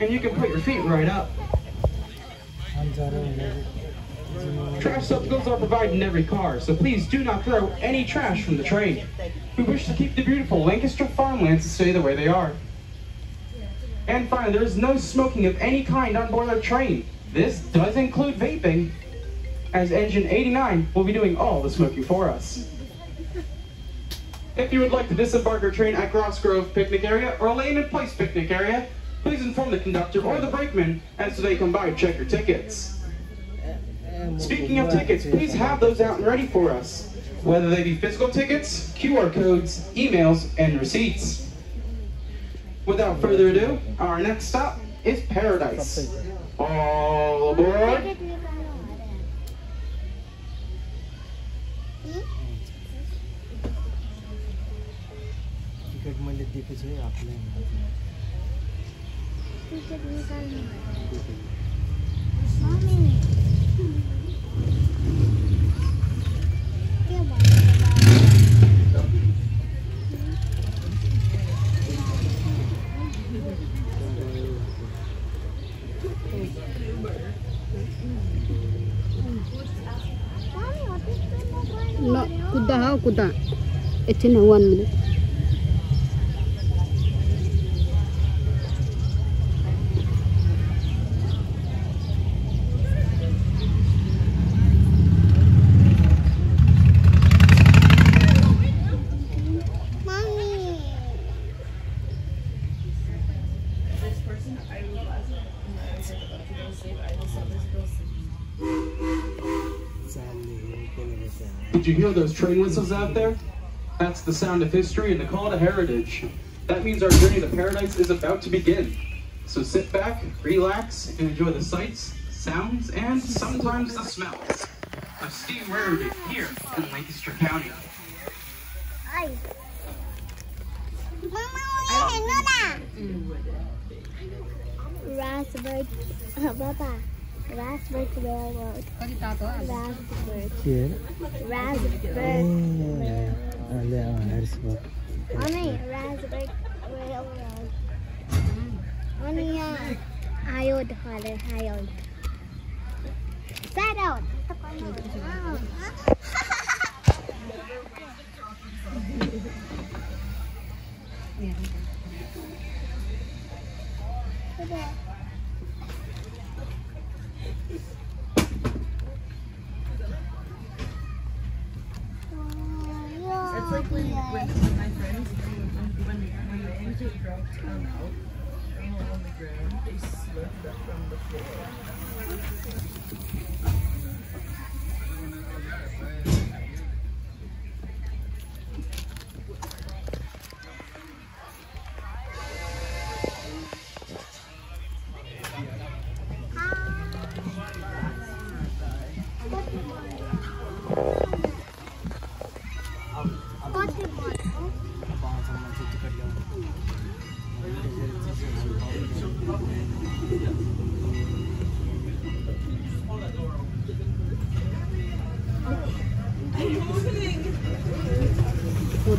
and you can put your feet right up. Trash receptacles are provided in every car, so please do not throw any trash from the train. We wish to keep the beautiful Lancaster farmlands to stay the way they are. And finally, there is no smoking of any kind on board our train. This does include vaping, as Engine 89 will be doing all the smoking for us. If you would like to disembark our train at Groff's Grove Picnic Area or Leaman Place Picnic Area, please inform the conductor or the brakeman as they come by to check your tickets. Speaking of tickets, please have those out and ready for us, whether they be physical tickets, QR codes, emails, and receipts. Without further ado, our next stop is Paradise. All aboard! Ticket मैले दिएको छु है आफूलाई ticket निकाल्नु mummy के भन्नु ल कुद्दा हौ कुद्दा एकछिन वान minute Did you hear those train whistles out there? That's the sound of history and the call to heritage. That means our journey to paradise is about to begin. So sit back, relax, and enjoy the sights, sounds, and sometimes the smells of steam railroading here in Lancaster County. Raspberry, uh, Raspberry Railroad. Raspberry. Here. Raspberry. ಅಲ್ಲೇ ನಡೆಸ್ಬೇಕು mummy ರಾಸ್ಬರ್ಗ್ Railroad. Only Ayod, Father, Ayod. Set out. Yeah. left up from the floor.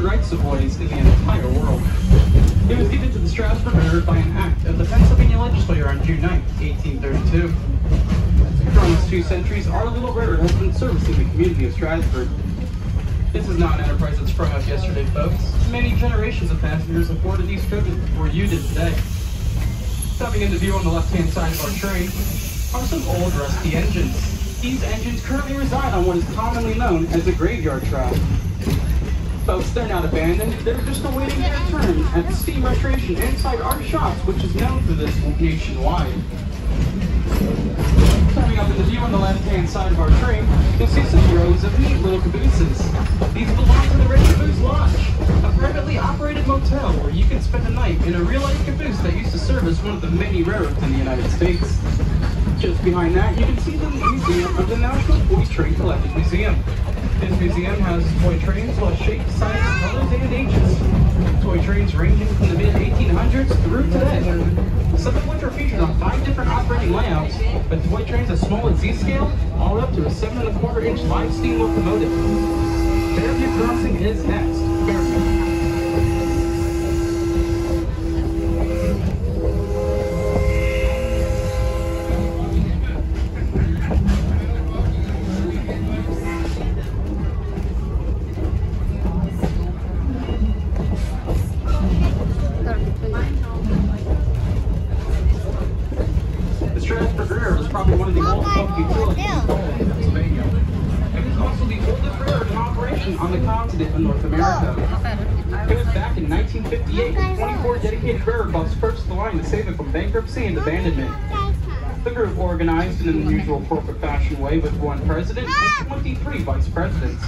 rights of ways in the entire world. It was given to the Strasburg Railroad by an act of the Pennsylvania legislature on June 9, 1832. For almost two centuries, our little railroad has been servicing the community of Strasburg. This is not an enterprise that sprung up yesterday, folks. Many generations of passengers have boarded these coaches before you did today. Coming into view on the left-hand side of our train are some old rusty engines. These engines currently reside on what is commonly known as the graveyard track. Folks, they're not abandoned. They're just awaiting their turn at the steam restoration inside our shops, which is known for this nationwide. Coming up in the view on the left-hand side of our train, you'll see some rows of neat little cabooses. These belong to the Red Caboose Lodge, a privately operated motel where you can spend a night in a real-life caboose that used to service one of the many railroads in the United States. Just behind that, you can see the museum of the National Toy Train Collective Museum. This museum has toy trains of all shapes, sizes, colors, and ages. Toy trains ranging from the mid-1800s through today. Some of which are featured on five different operating layouts, but toy trains as small as Z-scale, all up to a seven and a quarter inch live steam locomotive. Fairview Crossing is next. Fairview. Continent of North America. It was back in 1958 when 24 dedicated railroad buses purchased the line to save it from bankruptcy and abandonment. The group organized in an unusual corporate fashion way with one president and 23 vice presidents.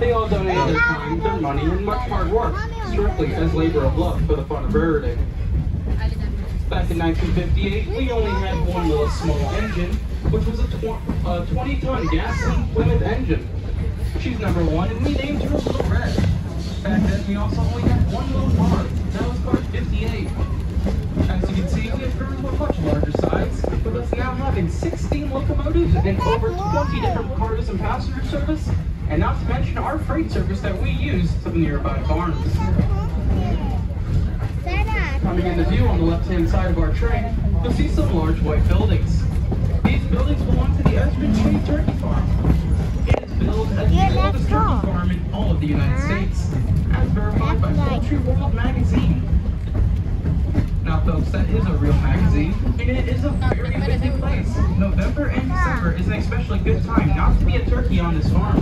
They all donated their time, their money, and much hard work, strictly as labor of love for the fun of railroading. Back in 1958, we only had one little small engine, which was a 20-ton gasoline Plymouth engine. She's number one, and we named her Little Red. Back then, we also only had one little car. That was car 58. As you can see, we have grown to a much larger size, with us now having 16 locomotives and over 20 different cars and passenger service, and not to mention our freight service that we use to the nearby farms. Coming into view on the left-hand side of our train, you'll see some large white buildings. These buildings belong to the Esbenshade Turkey Farm. It is billed as Yeah, the oldest turkey farm in all of the United States, as verified by. Poultry World magazine. Now, folks, that is a real magazine, and it is a very busy place. November and December is an especially good time not to be a turkey on this farm.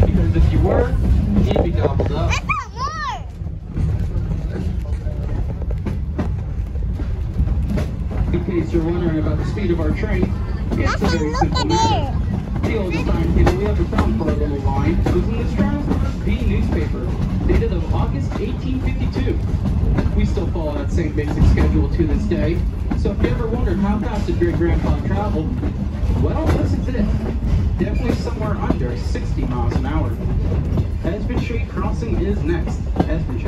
Because if you were, you'd be gobbled up. In case you're wondering about the speed of our train, it's a very simple matter. The oldest timetable found for line was in the Strasburg Bee newspaper, dated of August 1852. We still follow that same basic schedule to this day, so if you ever wondered how fast did great grandpa travel, well, this is it. Definitely somewhere under 60 miles an hour. Esmond Street Crossing is next. Esmond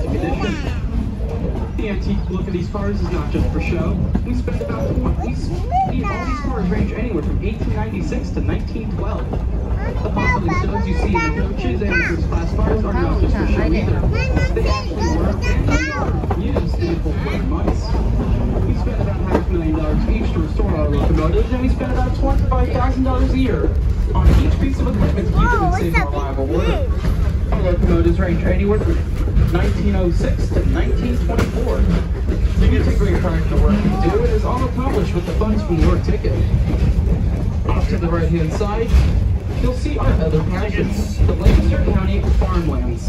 The antique look of these cars is not just for show. We spend about these, these all these cars range anywhere from 1896 to 1912. The possibly stoves you see in the coaches and first class cars are not just for show either. They actually work and used in weather months. We spend about half a million dollars each to restore our locomotives, and we spend about $25,000 a year on each piece of equipment to keep them in safe and reliable order. Our locomotives range anywhere from 1906 to 1924. You can take great pride in work you do. It is all accomplished with the funds from your ticket. Off to the right-hand side, you'll see our other passions, the Lancaster County farmlands.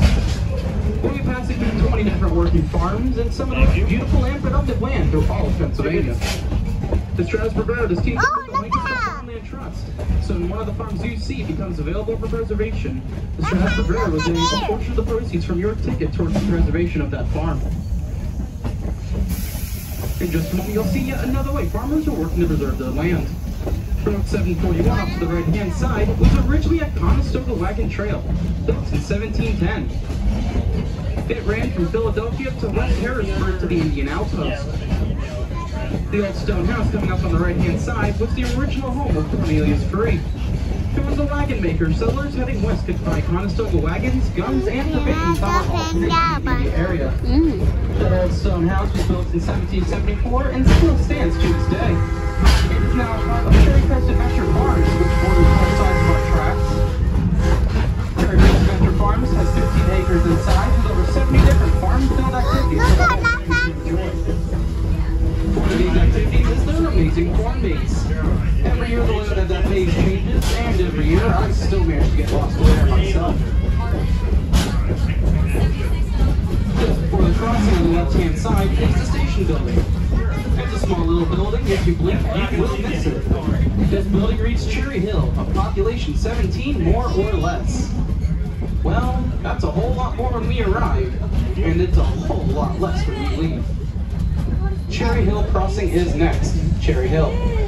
We'll be passing through 20 different working farms and some of the most beautiful and productive land through all of Pennsylvania. The Strasburg Road is up Oh, with the look Lancaster at that. So when one of the farms you see becomes available for preservation, the Strasburg Road will donate a portion of the proceeds from your ticket towards the preservation of that farm. In just a moment, you'll see yet another way farmers are working to preserve their land. Road 741 off to the right-hand side was originally a Conestoga wagon trail, built in 1710. It ran from Philadelphia to West Harrisburg to the Indian Outpost. The old stone house coming up on the right-hand side was the original home of Cornelius Ferree. He was a wagon maker. Settlers heading west could buy Conestoga wagons, guns, and provisions all in the area. That old stone house was built in 1774 and still stands to this day. It is now part of Cherry Crest Adventure Farms, which borders both sides of our tracks. Cherry Crest Adventure Farms has 15 acres in size with over 70 different farm-field activities amazing corn maze. Every year the limit of that page changes, and every year I still manage to get lost there myself. Before the crossing on the left-hand side is the station building. It's a small little building. If you blink, you will miss it. This building reads Cherry Hill, a population 17 more or less. Well, that's a whole lot more when we arrive, and it's a whole lot less when we leave. Cherry Hill Crossing is next. Cherry Hill.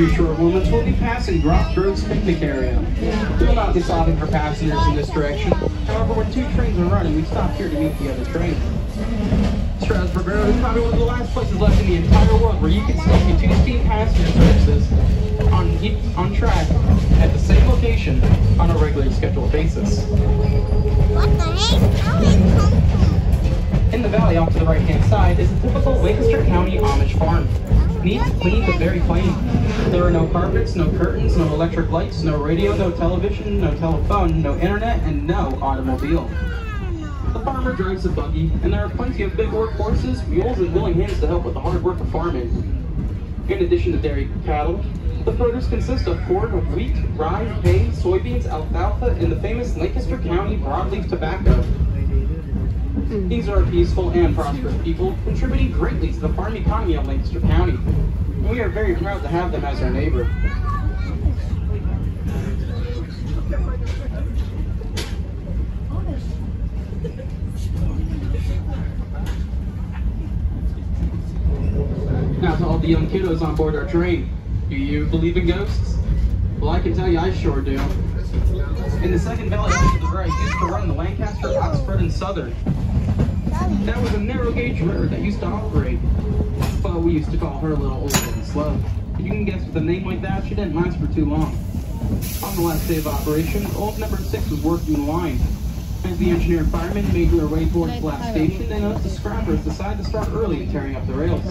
In just a few short moments, we'll be passing Groff Grove's picnic area. We will not be stopping for passengers in this direction. However, when two trains are running, we stop here to meet the other train. Strasburg Road is probably one of the last places left in the entire world where you can still get two steam passenger services on, on track at the same location on a regularly scheduled basis. What the heck? How did it? In the valley off to the right-hand side is a typical Lancaster County Amish farm. Neat, clean, but very plain. There are no carpets, no curtains, no electric lights, no radio, no television, no telephone, no internet, and no automobile. The farmer drives a buggy, and there are plenty of big workhorses, mules, and willing hands to help with the hard work of farming. In addition to dairy cattle, the produce consists of corn, wheat, rye, hay, soybeans, alfalfa, and the famous Lancaster County broadleaf tobacco. Mm-hmm. These are a peaceful and prosperous people, contributing greatly to the farm economy of Lancaster County. We are very proud to have them as our neighbor. Now to all the young kiddos on board our train, do you believe in ghosts? Well, I can tell you I sure do. In the second valley to the right used to run the Lancaster, Oxford, and Southern. That was a narrow gauge river that used to operate. But we used to call her a little old and slow. You can guess with a name like that, she didn't last for too long. On the last day of operation, old number six was working the line. As the engineer and fireman made their way towards the last station, they noticed the scrappers decided to start early in tearing up the rails.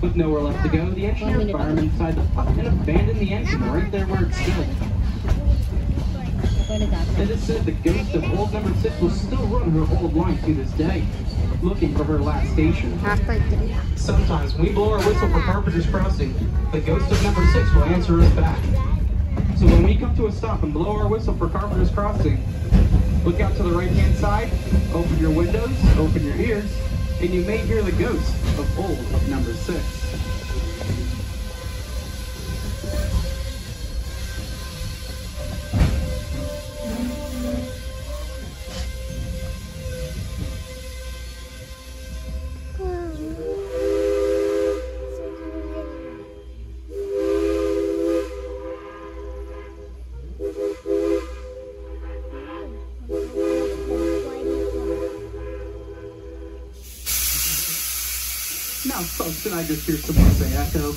With nowhere left to go, the engineer and fireman decided to up and abandon the engine right there where it stood. It is said the ghost of old number six will still run her old line to this day, looking for her last station. Sometimes when we blow our whistle for Carpenter's Crossing, the ghost of number six will answer us back. So when we come to a stop and blow our whistle for Carpenter's Crossing, look out to the right-hand side, open your windows, open your ears, and you may hear the ghost of old of number six. Folks, did I just hear someone say echo?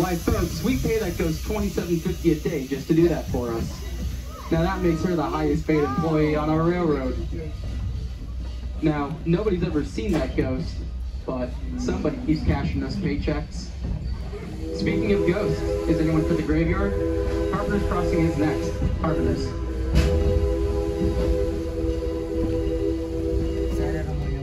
Why, folks, we pay that ghost twenty-seven fifty a day just to do that for us. Now that makes her the highest paid employee on our railroad. Now, nobody's ever seen that ghost, but somebody keeps cashing us paychecks. Speaking of ghosts, is anyone for the graveyard? Carpenter's Crossing is next. Carpenter's. Sana naman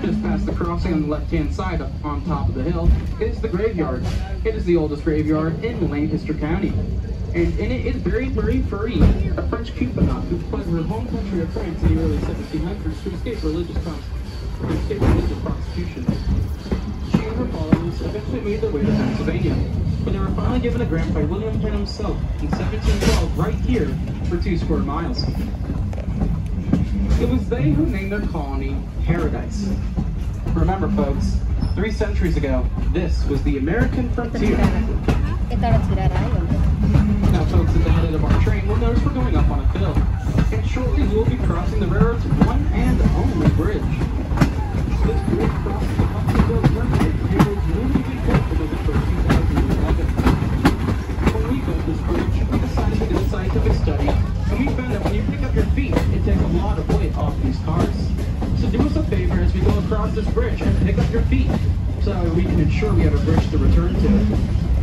Just past the crossing on the left-hand side up on top of the hill is the graveyard. It is the oldest graveyard in Lancaster County. And in it is buried Marie Ferree, a French Huguenot who fled her home country of France in the early 1700s to escape religious, to escape religious prosecution. She and her followers eventually made their way to Pennsylvania, where they were finally given a grant by William Penn himself in 1712 right here for two square miles. It was they who named their colony Paradise. Remember, folks, three centuries ago, this was the American frontier. Now, folks, at the head of our train, we'll notice we're going up on a hill. And shortly, we'll be crossing the railroad's one and only bridge. This bridge crosses the Hudsonville Turnpike, railroad's newly built in November 2011. When we built this bridge, we decided to do a scientific study, and we found that when you pick up your feet, it takes a lot of weight off these cars. So do us a favor as we go across this bridge and pick up your feet, so we can ensure we have a bridge to return to.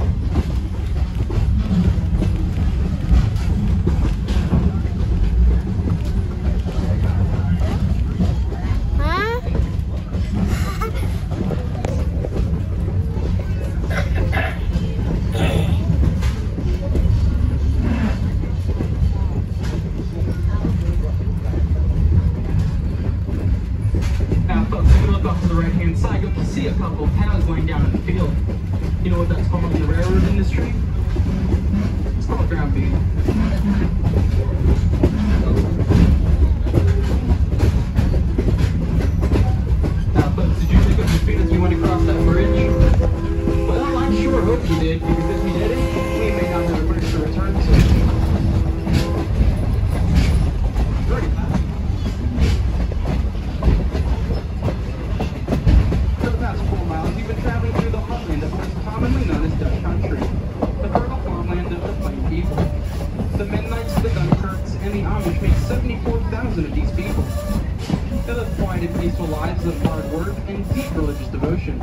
They live quiet and peaceful lives of hard work and deep religious devotion.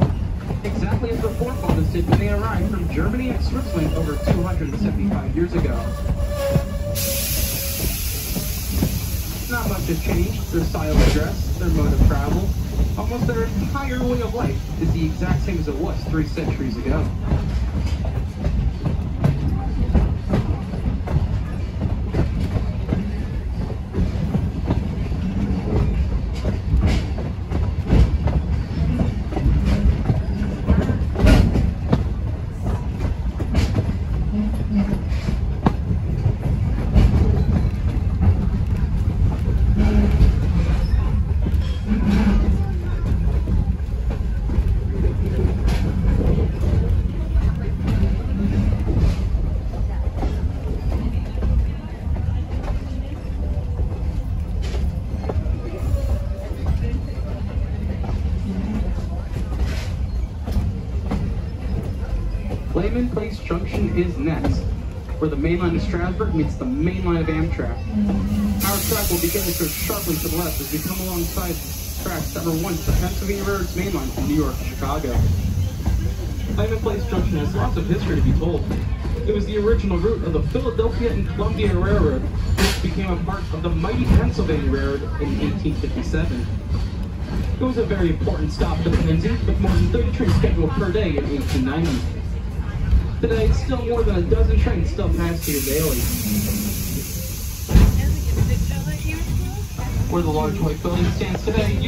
Exactly as their forefathers did when they arrived from Germany and Switzerland over 275 years ago. Not much has changed. Their style of dress, their mode of travel, almost their entire way of life is the exact same as it was three centuries ago. Is next, where the main line of Strasburg meets the main line of Amtrak. Our track will begin to curve sharply to the left as we come alongside tracks that were once the Pennsylvania Railroad's main line from New York to Chicago. Leaman Place Junction has lots of history to be told. It was the original route of the Philadelphia and Columbia Railroad, which became a part of the mighty Pennsylvania Railroad in 1857. It was a very important stop for the Lindsay, with more than 30 trains scheduled per day in 1890. Today, still more than a dozen trains still pass here daily. Where the large white building stands today, you